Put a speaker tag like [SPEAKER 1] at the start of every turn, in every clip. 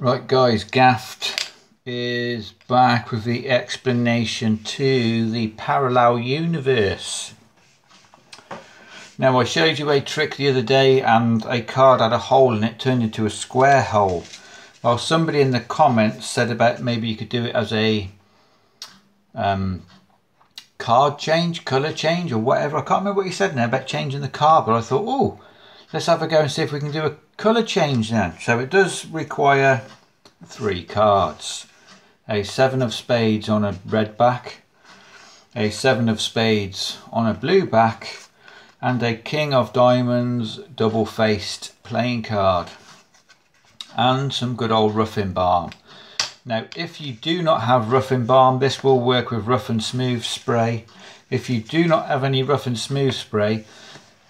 [SPEAKER 1] Right guys, Gaffed is back with the explanation to the parallel universe. Now I showed you a trick the other day and a card had a hole and it turned into a square hole. Well somebody in the comments said about maybe you could do it as a um, card change, colour change or whatever. I can't remember what he said now about changing the card but I thought oh let's have a go and see if we can do a colour change now. So it does require three cards. A seven of spades on a red back, a seven of spades on a blue back, and a king of diamonds double faced playing card. And some good old roughing balm. Now if you do not have roughing balm, this will work with rough and smooth spray. If you do not have any rough and smooth spray,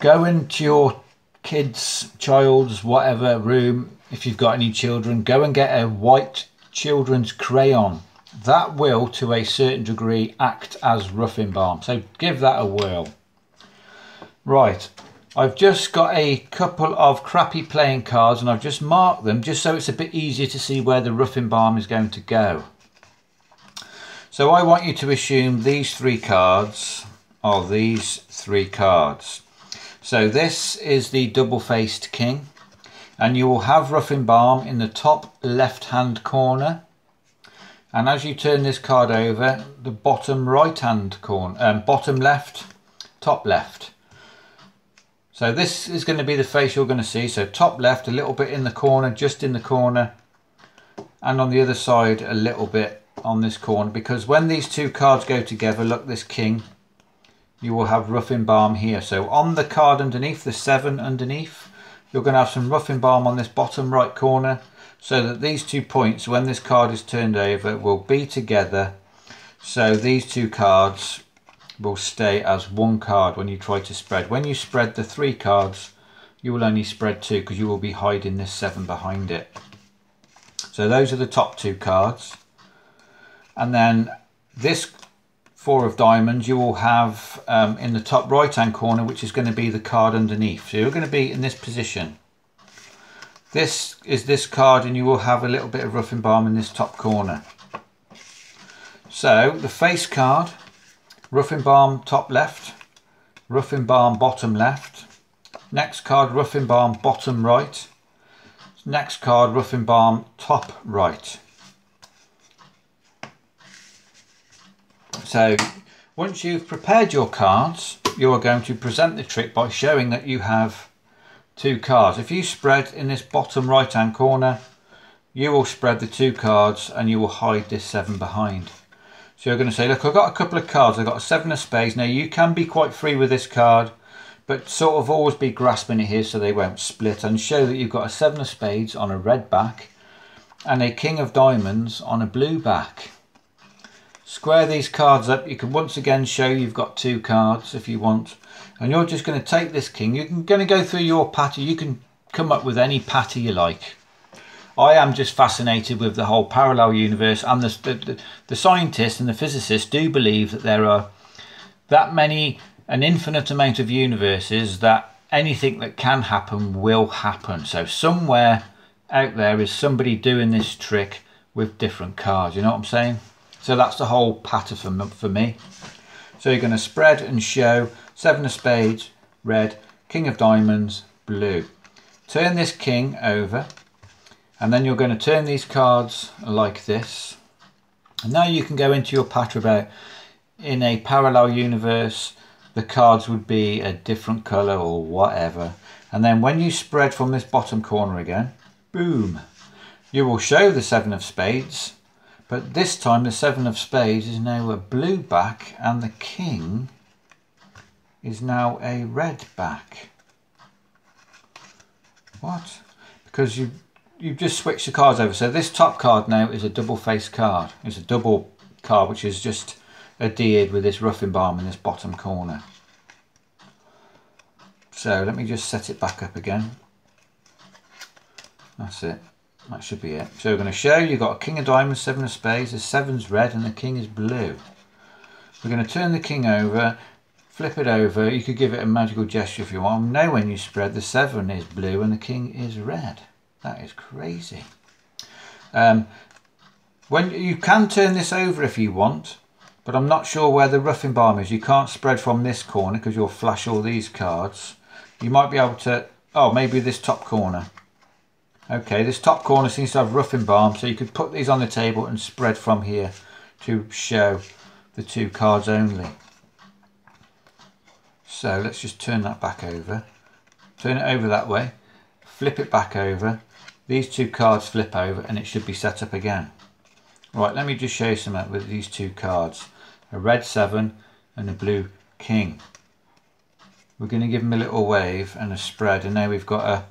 [SPEAKER 1] go into your kids, child's, whatever room, if you've got any children, go and get a white children's crayon. That will, to a certain degree, act as roughing balm. So give that a whirl. Right, I've just got a couple of crappy playing cards and I've just marked them just so it's a bit easier to see where the roughing balm is going to go. So I want you to assume these three cards are these three cards. So this is the double-faced king and you will have roughing balm in the top left hand corner. And as you turn this card over the bottom right hand corner um, bottom left top left. So this is going to be the face you're going to see. So top left a little bit in the corner just in the corner and on the other side a little bit on this corner. Because when these two cards go together look this king you will have roughing balm here. So on the card underneath, the seven underneath, you're going to have some roughing balm on this bottom right corner so that these two points, when this card is turned over, will be together. So these two cards will stay as one card when you try to spread. When you spread the three cards, you will only spread two because you will be hiding this seven behind it. So those are the top two cards. And then this four of diamonds you will have um, in the top right hand corner which is going to be the card underneath. So you're going to be in this position. This is this card and you will have a little bit of roughing balm in this top corner. So the face card roughing balm top left roughing balm bottom left. Next card roughing balm bottom right. Next card roughing balm top right So once you've prepared your cards, you are going to present the trick by showing that you have two cards. If you spread in this bottom right hand corner, you will spread the two cards and you will hide this seven behind. So you're going to say, look, I've got a couple of cards. I've got a seven of spades. Now you can be quite free with this card, but sort of always be grasping it here so they won't split and show that you've got a seven of spades on a red back and a king of diamonds on a blue back. Square these cards up. You can once again show you've got two cards if you want. And you're just going to take this king. You're going to go through your pattern. You can come up with any pattern you like. I am just fascinated with the whole parallel universe and the, the, the scientists and the physicists do believe that there are that many, an infinite amount of universes that anything that can happen will happen. So somewhere out there is somebody doing this trick with different cards. You know what I'm saying? So that's the whole pattern for, me. So you're going to spread and show seven of spades, red, king of diamonds, blue. Turn this king over and then you're going to turn these cards like this. And now you can go into your pattern about in a parallel universe the cards would be a different colour or whatever. And then when you spread from this bottom corner again, boom, you will show the seven of spades but this time the seven of spades is now a blue back and the king is now a red back. What? Because you you've just switched the cards over. So this top card now is a double face card. It's a double card which is just adhered with this roughing balm in this bottom corner. So let me just set it back up again. That's it. That should be it. So we're going to show you've got a king of diamonds, seven of spades, the seven's red and the king is blue. We're going to turn the king over, flip it over. You could give it a magical gesture if you want. Know when you spread the seven is blue and the king is red. That is crazy. Um, when You can turn this over if you want, but I'm not sure where the roughing balm is. You can't spread from this corner because you'll flash all these cards. You might be able to, oh, maybe this top corner. Okay, this top corner seems to have roughing balm, so you could put these on the table and spread from here to show the two cards only. So let's just turn that back over. Turn it over that way, flip it back over. These two cards flip over and it should be set up again. Right, let me just show you something with these two cards. A red 7 and a blue king. We're going to give them a little wave and a spread and now we've got a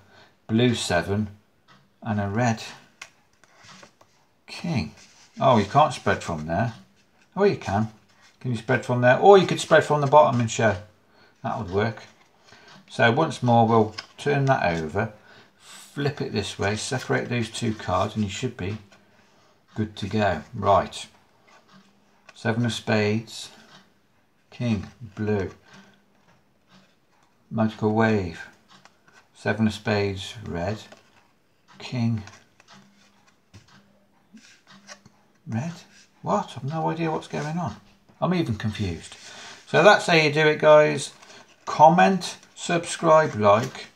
[SPEAKER 1] blue 7 and a red king. Oh, you can't spread from there. Oh, you can. Can you spread from there? Or you could spread from the bottom and show. That would work. So once more, we'll turn that over, flip it this way, separate those two cards, and you should be good to go. Right. Seven of spades, king, blue, magical wave, seven of spades, red, king, red. What? I've no idea what's going on. I'm even confused. So that's how you do it, guys. Comment, subscribe, like,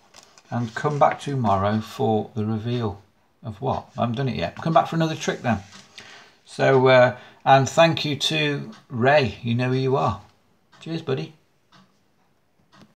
[SPEAKER 1] and come back tomorrow for the reveal of what? I haven't done it yet. Come back for another trick then. So, uh, and thank you to Ray. You know who you are. Cheers, buddy.